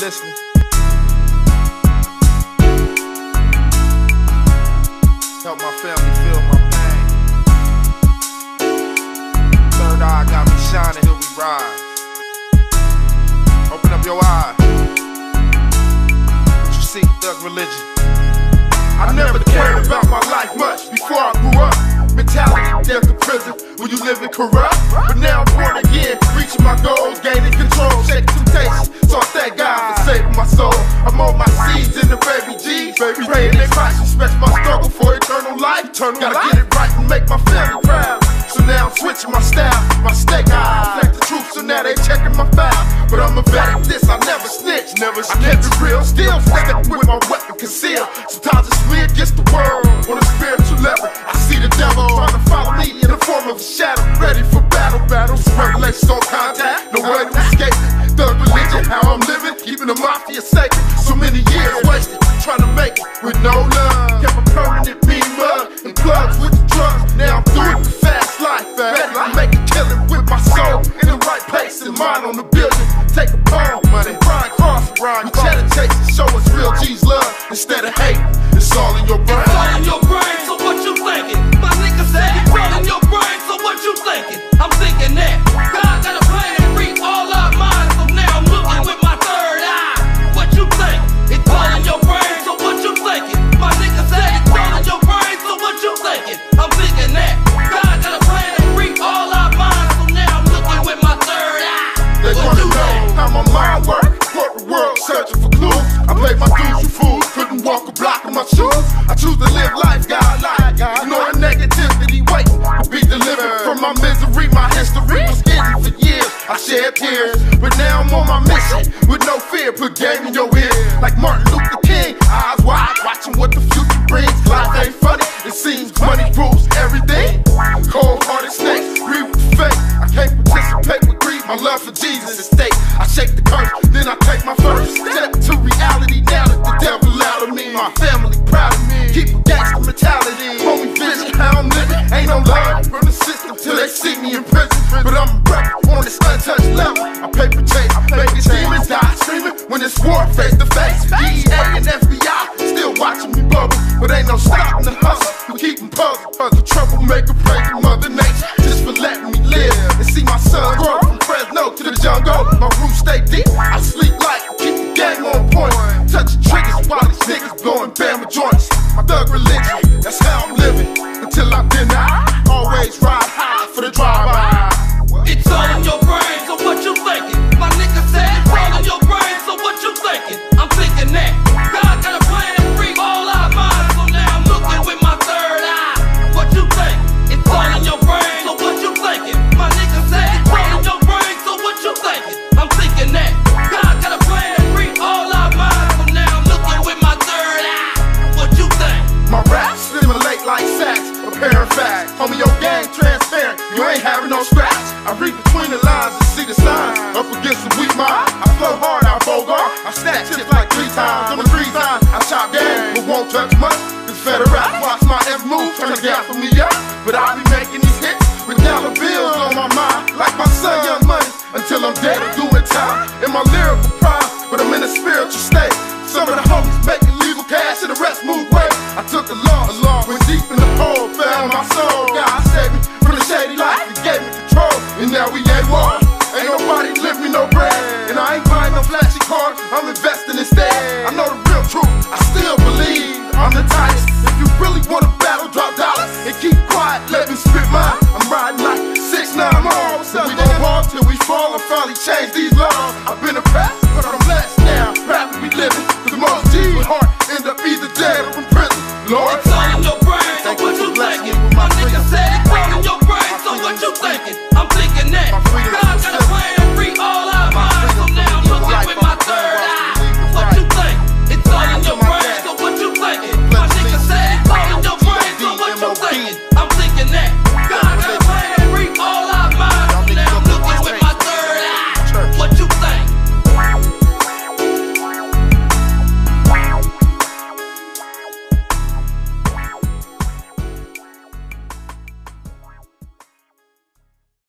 listening. Help my family feel my pain. Third eye got me shining, here we rise. Open up your eyes. What you see, thug religion. I never cared about my life much before I grew up. Mentality, death to prison, when you living corrupt. Baby praying they Christ respect my struggle for eternal life. Eternal Gotta life. get it right and make my family proud. So now I'm switching my style, my stake high, reflect the truth. So now they checking my file. But I'm a vet at this, I never snitch, never snitch. I kept it real, still stepping with my weapon concealed. Sometimes it's me against the world on a spiritual level. I see the devil trying to follow me in the form of a shadow, ready for battle. Battles, revelations on contact, no way to escape. Thug religion, how I'm living, keeping the mafia safe. So many years wasted trying to make it with no love. Kept a permanent beam mug and plugs with the drugs. Now I'm doing the fast life, ready to make a killing with my soul in the right place and mind on the building. Walk a block in my shoes. I choose to live life, God. Ignore the negativity, waiting to be delivered from my misery. My history was hidden for years. I shed tears, but now I'm on my mission with no fear. Put game in your ear, like Martin Luther King. Eyes wide, watching what the future brings. Life ain't funny, it seems money rules everything. My family proud of me. Keep a gangster mentality. Homie vision, how I'm living. Ain't no love from the system till they see me in prison. But I'm a rep on this untouched level. I paper chase, baby demons die screaming when it's war face to face. DEA and FBI still watching me bubble, but ain't no stopping the hustle. We keep 'em puzzled. Pray to for the drive-by. It's all in your brain, so what you thinking? My nigga said it's all in your brain, so what you thinking? I'm thinking that God got a plan to free all our minds, so now I'm looking with my third eye. What you think? It's all in your brain, so what you thinking? My nigga said it's all in your brain, so what you thinking? I'm thinking that God got a plan to free all our minds, so now I'm looking with my third eye. What you think? My raps stimulate like sax, apparent fact. Homie, your gang you ain't having no scratch. I read between the lines and see the sign. Up against the weak mind, I flow hard, I bogart. I stack chips like three times. On the three times, I chop game, but won't touch much. Cause federal watch my every move, trying to gap for me up. But I'll be making these hits with dollar bills on my mind. Flashy cars. I'm investing instead. I know the real truth. I still believe I'm the tightest. If you really want to battle, drop dollars and keep quiet. Let me spit mine. I'm riding like six nine more. So we gon' walk till we fall and finally change these laws. I've